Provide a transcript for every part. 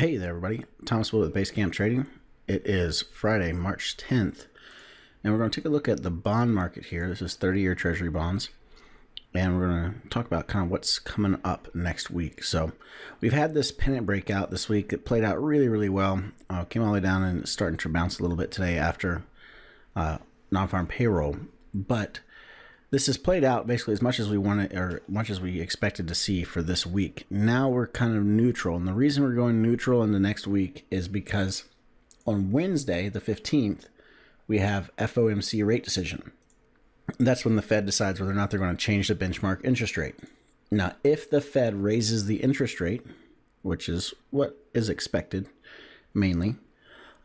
Hey there, everybody. Thomas Wood with Basecamp Trading. It is Friday, March 10th, and we're going to take a look at the bond market here. This is 30 year Treasury bonds, and we're going to talk about kind of what's coming up next week. So, we've had this pennant breakout this week. It played out really, really well. Uh, came all the way down and starting to bounce a little bit today after uh, non farm payroll, but this has played out basically as much as we wanted or much as we expected to see for this week. Now we're kind of neutral. And the reason we're going neutral in the next week is because on Wednesday, the 15th, we have FOMC rate decision. That's when the Fed decides whether or not they're going to change the benchmark interest rate. Now, if the Fed raises the interest rate, which is what is expected mainly,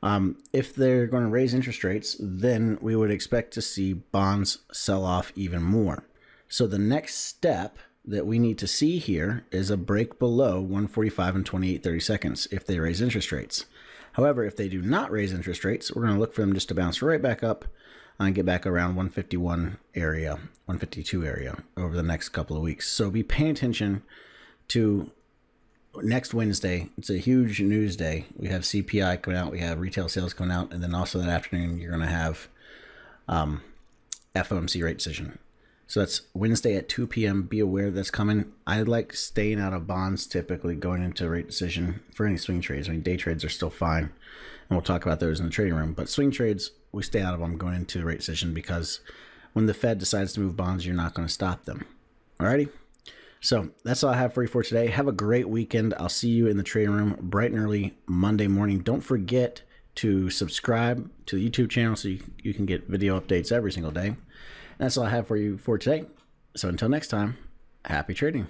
um, if they're going to raise interest rates, then we would expect to see bonds sell off even more. So the next step that we need to see here is a break below 145 and 28 30 seconds if they raise interest rates. However, if they do not raise interest rates, we're going to look for them just to bounce right back up and get back around 151 area, 152 area over the next couple of weeks. So be paying attention to next Wednesday, it's a huge news day. We have CPI coming out, we have retail sales coming out, and then also that afternoon you're going to have um, FOMC rate decision. So that's Wednesday at 2 p.m. Be aware that's coming. I like staying out of bonds typically going into rate decision for any swing trades. I mean, day trades are still fine, and we'll talk about those in the trading room. But swing trades, we stay out of them going into rate decision because when the Fed decides to move bonds, you're not going to stop them. Alrighty. So that's all I have for you for today. Have a great weekend. I'll see you in the trading room bright and early Monday morning. Don't forget to subscribe to the YouTube channel so you, you can get video updates every single day. And that's all I have for you for today. So until next time, happy trading.